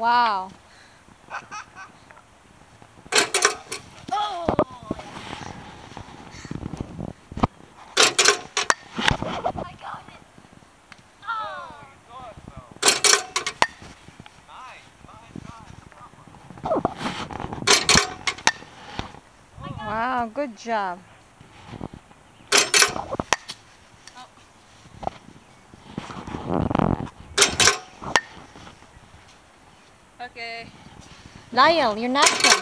Wow. Wow, good job. Okay. Lyle, you're not.